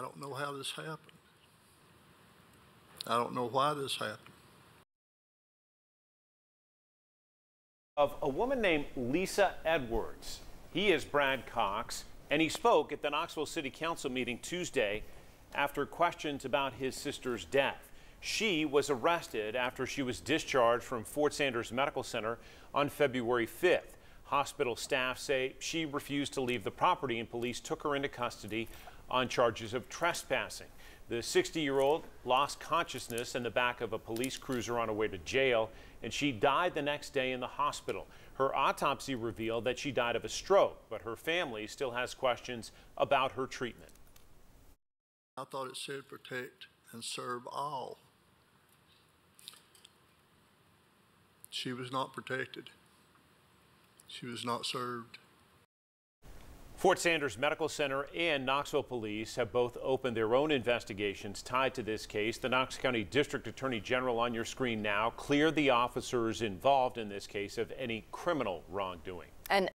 I don't know how this happened. I don't know why this happened. of a woman named Lisa Edwards. He is Brad Cox, and he spoke at the Knoxville City Council meeting Tuesday after questions about his sister's death. She was arrested after she was discharged from Fort Sanders Medical Center on February 5th. Hospital staff say she refused to leave the property, and police took her into custody on charges of trespassing. The 60 year old lost consciousness in the back of a police cruiser on her way to jail, and she died the next day in the hospital. Her autopsy revealed that she died of a stroke, but her family still has questions about her treatment. I thought it said protect and serve all. She was not protected. She was not served. Fort Sanders Medical Center and Knoxville Police have both opened their own investigations tied to this case. The Knox County District Attorney General on your screen now cleared the officers involved in this case of any criminal wrongdoing. And